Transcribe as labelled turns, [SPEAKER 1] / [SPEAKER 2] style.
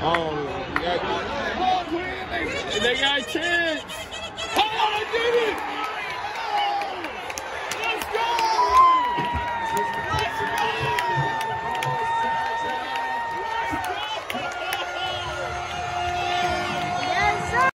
[SPEAKER 1] Oh, yeah. They got kids. Oh, I did it. Let's go. Let's go.